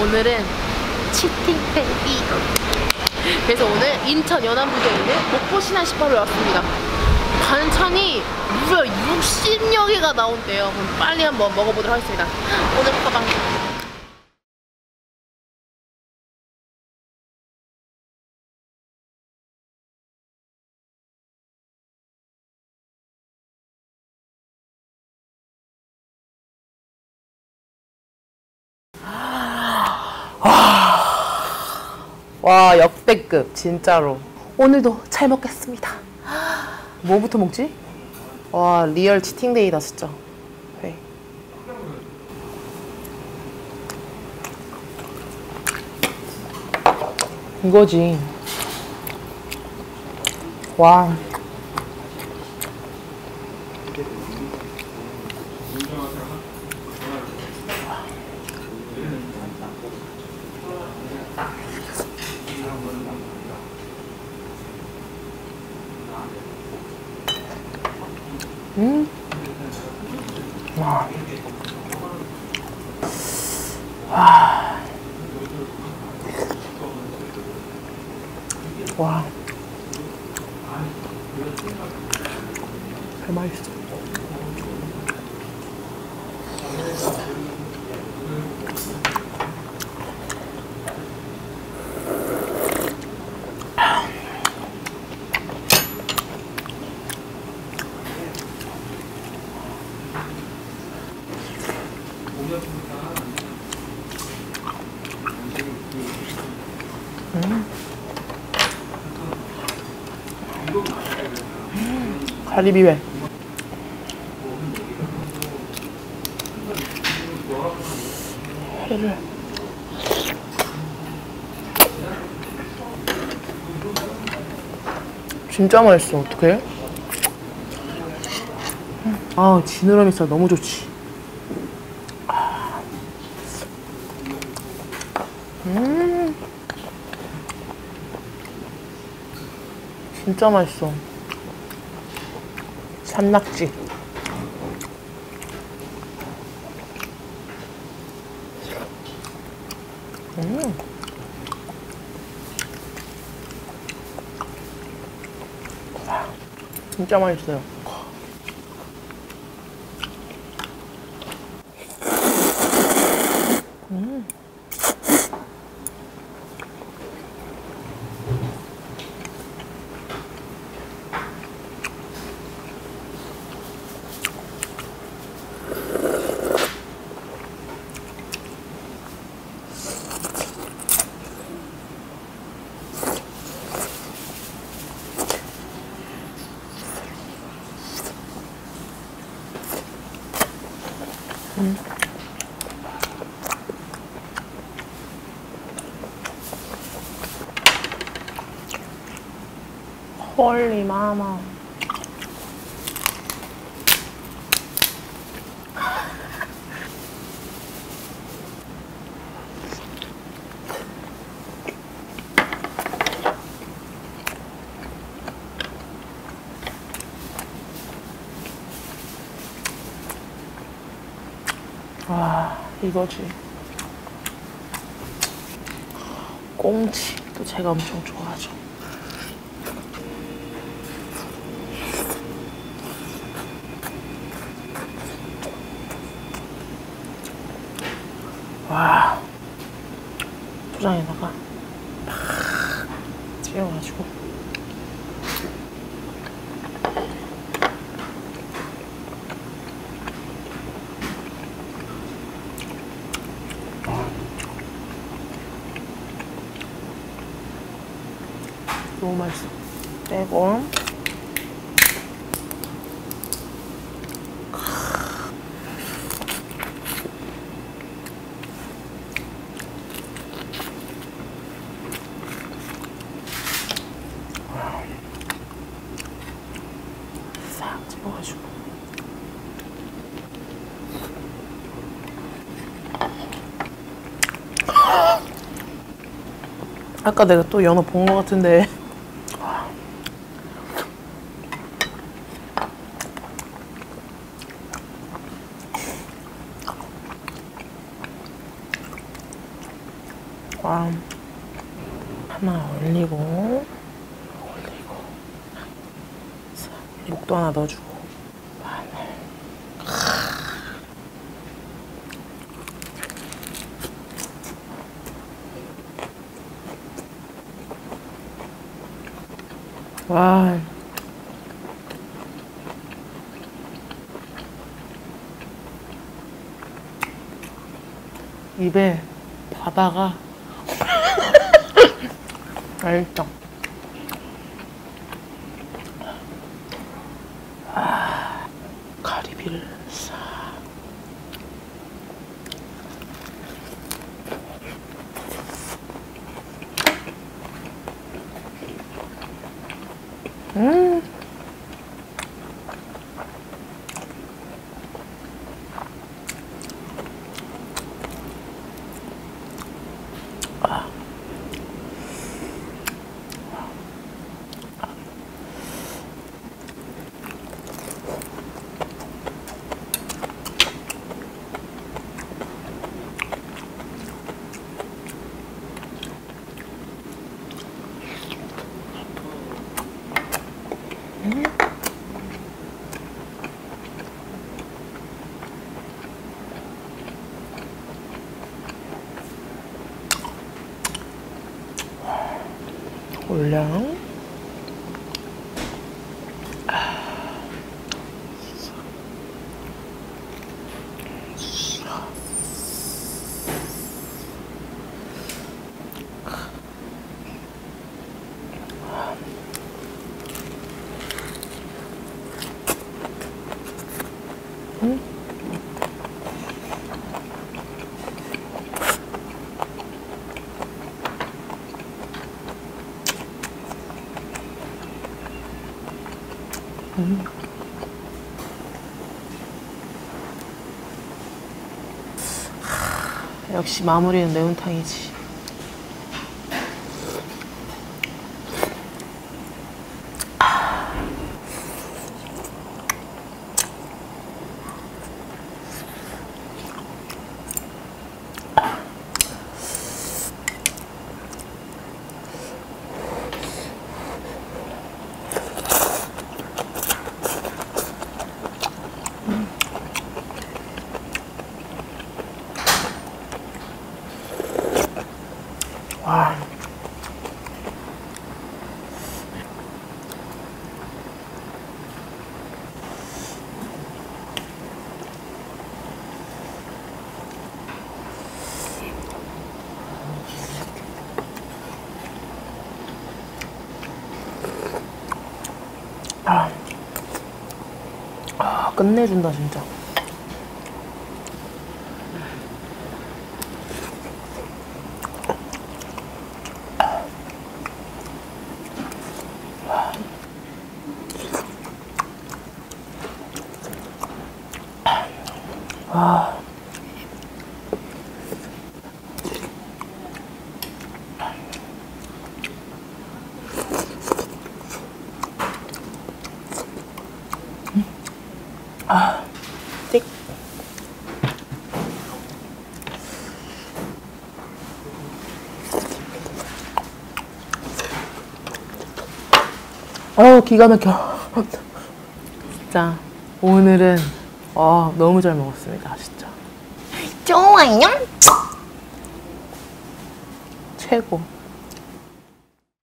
오늘은 치팅데이. 그래서 오늘 인천 연안부두에 있는 목포 신안식당을 왔습니다. 반찬이 무려 60여 개가 나온대요. 그럼 빨리 한번 먹어보도록 하겠습니다. 오늘 가방. 와 역대급 진짜로. 오늘도 잘 먹겠습니다. 뭐부터 먹지? 와 리얼 치팅데이다 진짜. 회. 이거지. 와 와. 잘 맛있어. 가리비회. 회를. 진짜 맛있어. 어떡해? 아, 지느러미 살 너무 좋지. 음. 진짜 맛있어. 산낙지. 음. 와, 진짜 맛있어요. 홀리 마마. 와, 이거지. 꽁치. 또 제가 엄청 좋아하죠. 와 포장에다가 팍 찍어가지고 너무 맛있어. 빼고. 싹 아까 내가 또 연어 본거 같은데 아, 하나 올리고 올리고 목도 하나 넣어주고 마늘 와. 입에 바다가 맛있다. 아, 가리비를 싹. 올 량. 역시 마무리는 매운탕이지. 끝내준다 진짜. 어우 기가 막혀. 진짜 오늘은 어, 너무 잘 먹었습니다. 진짜 좋아요. 최고.